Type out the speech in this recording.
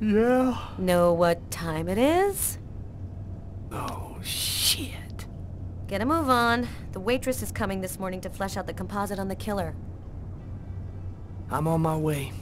Yeah? Know what time it is? Oh, shit. Get a move on. The waitress is coming this morning to flesh out the composite on the killer. I'm on my way.